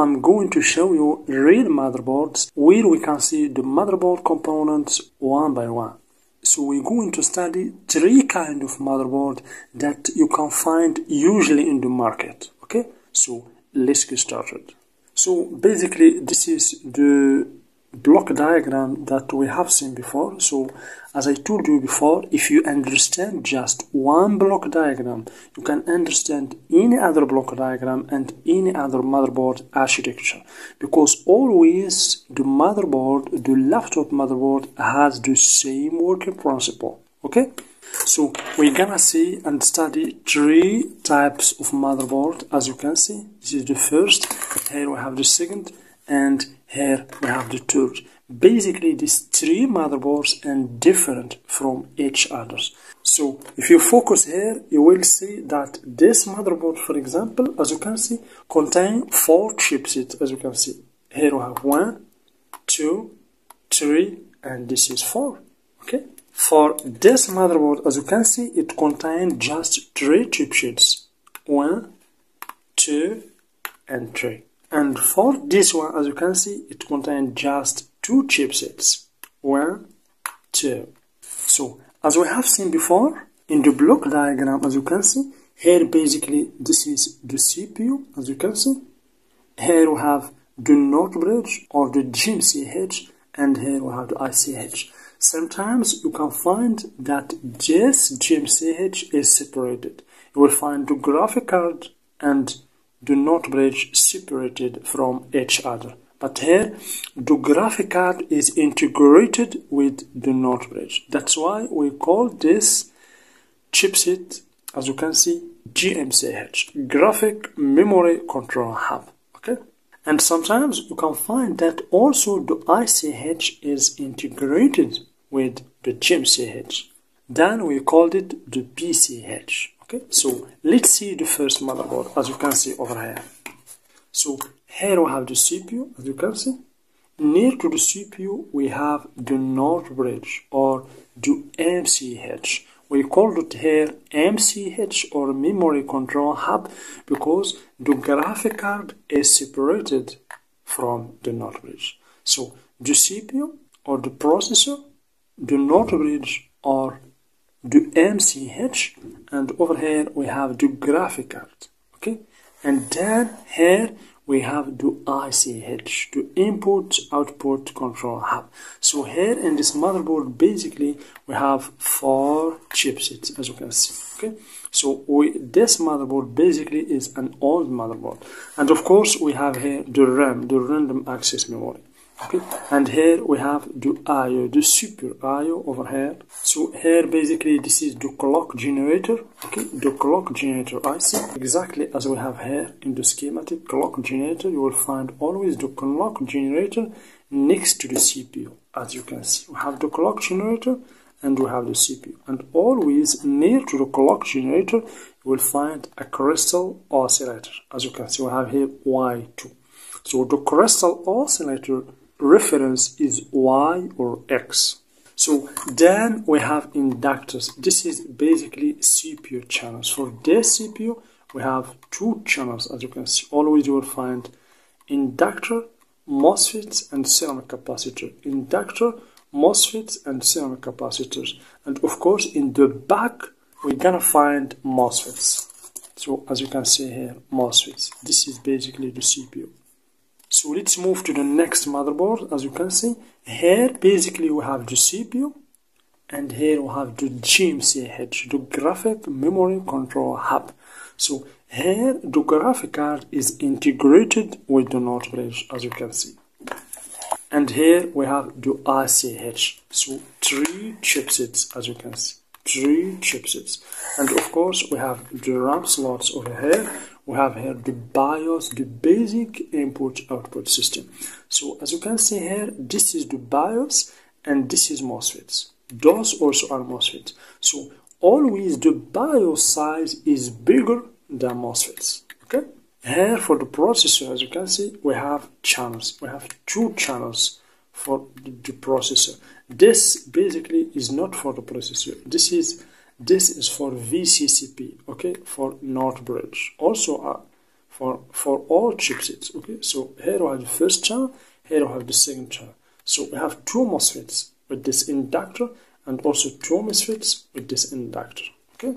I'm going to show you real motherboards where we can see the motherboard components one by one. So we're going to study three kind of motherboard that you can find usually in the market. Okay, so let's get started. So basically this is the block diagram that we have seen before. So as I told you before, if you understand just one block diagram, you can understand any other block diagram and any other motherboard architecture. Because always the motherboard, the laptop motherboard has the same working principle. Okay? So we're gonna see and study three types of motherboard as you can see. This is the first, here we have the second, and here we have the third. Basically, these three motherboards are different from each other. So, if you focus here, you will see that this motherboard, for example, as you can see, contain four chipsets, as you can see. Here we have one, two, three, and this is four. Okay. For this motherboard, as you can see, it contains just three chipsets. One, two, and three. And for this one, as you can see, it contains just two chipsets. One, two. So, as we have seen before, in the block diagram, as you can see, here basically this is the CPU, as you can see. Here we have the north bridge or the GMCH, and here we have the ICH. Sometimes you can find that this GMCH is separated. You will find the graphic card and the north bridge separated from each other. But here, the graphic card is integrated with the north bridge. That's why we call this chipset, as you can see, GMCH, Graphic Memory Control Hub. Okay? And sometimes you can find that also the ICH is integrated with the GMCH. Then we called it the PCH. Okay, so let's see the first motherboard as you can see over here. So here we have the CPU as you can see. Near to the CPU we have the north bridge or the MCH. We call it here MCH or memory control hub because the graphic card is separated from the north bridge. So the CPU or the processor, the north bridge or the MCH and over here we have the graphic card okay? And then here we have the ICH the input output control hub. So here in this motherboard basically we have four chipsets as you can see okay? So we, this motherboard basically is an old motherboard. And of course we have here the RAM the random access memory okay. And here we have the IO the super IO over here. So here basically this is the clock generator. Okay. The clock generator IC exactly as we have here in the schematic clock generator you will find always the clock generator next to the CPU as you can see we have the clock generator and we have the CPU and always near to the clock generator you will find a crystal oscillator. As you can see we have here Y2 so the crystal oscillator reference is y or x. So then we have inductors. This is basically CPU channels. For this CPU, we have two channels as you can see. Always you will find inductor, MOSFETs, and ceramic capacitor. Inductor, MOSFETs, and ceramic capacitors. And of course, in the back, we're gonna find MOSFETs. So as you can see here, MOSFETs. This is basically the CPU. So let's move to the next motherboard. As you can see, here basically we have the CPU and here we have the GMCH, the Graphic Memory Control Hub. So here the graphic card is integrated with the north bridge as you can see. And here we have the ICH. So three chipsets as you can see. Three chipsets. And of course we have the RAM slots over here we have here the BIOS, the basic input output system. So as you can see here, this is the BIOS and this is MOSFETs. Those also are MOSFETs. So always the BIOS size is bigger than MOSFETs. Okay? Here for the processor, as you can see, we have channels. We have two channels for the processor. This basically is not for the processor. This is this is for VCCP, okay, for north bridge. Also, uh, for for all chipsets. Okay, so here we have the first channel, here we have the second channel. So we have two MOSFETs with this inductor and also two MOSFETs with this inductor. Okay,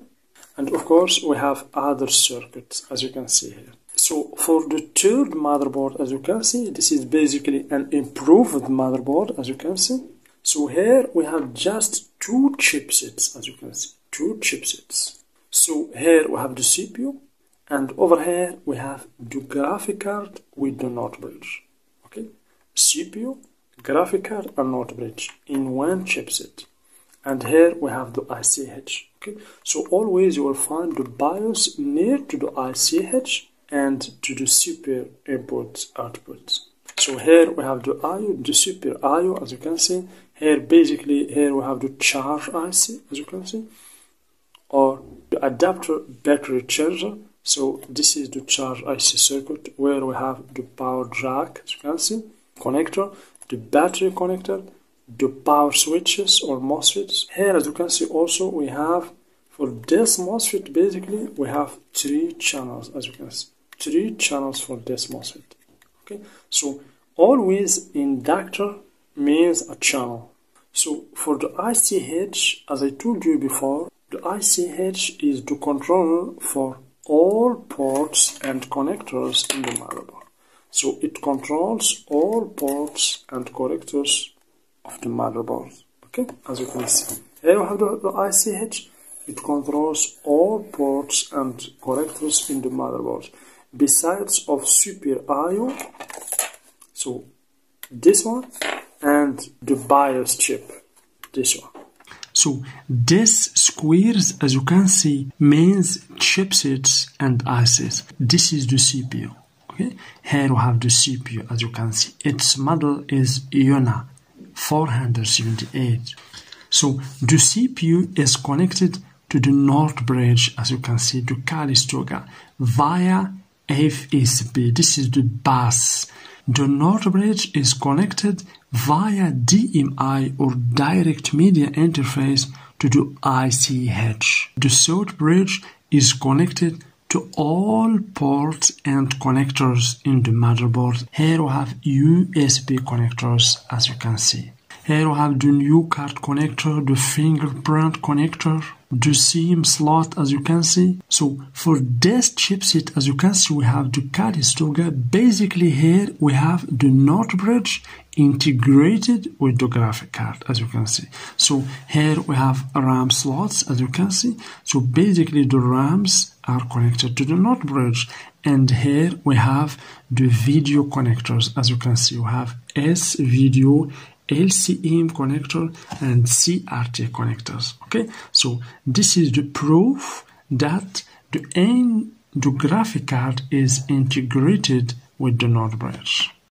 and of course we have other circuits as you can see here. So for the third motherboard, as you can see, this is basically an improved motherboard, as you can see. So here we have just two chipsets, as you can see, two chipsets. So here we have the CPU, and over here we have the graphic card with the north bridge. Okay, CPU, graphic card, and north bridge in one chipset. And here we have the ICH. Okay, so always you will find the BIOS near to the ICH and to the super input output. So here we have the IO, the super IO as you can see. Here basically here we have the charge IC as you can see or the adapter battery charger. So this is the charge IC circuit where we have the power jack as you can see, connector, the battery connector, the power switches or MOSFETs. Here as you can see also we have for this MOSFET basically we have three channels as you can see three channels for this MOSFET. Okay, so always inductor means a channel. So for the ICH, as I told you before, the ICH is the controller for all ports and connectors in the motherboard. So it controls all ports and connectors of the motherboard. Okay, as you can see. Here you have the, the ICH. It controls all ports and connectors in the motherboard besides of super IO so this one and the BIOS chip this one so this squares as you can see means chipsets and ICs this is the CPU okay? Here we have the CPU as you can see. Its model is Yonah 478 so the CPU is connected to the north bridge as you can see to Calistoga via FSB. This is the bus. The north bridge is connected via DMI or direct media interface to the ICH. The south bridge is connected to all ports and connectors in the motherboard. Here we have USB connectors as you can see. Here we have the new card connector, the fingerprint connector, the SIM slot as you can see. So for this chipset as you can see we have the Calistoga. Basically here we have the north bridge integrated with the graphic card as you can see. So here we have RAM slots as you can see. So basically the RAMs are connected to the north bridge and here we have the video connectors as you can see we have S video LCM connector and CRT connectors. Okay, so this is the proof that the N the graphic card is integrated with the north bridge.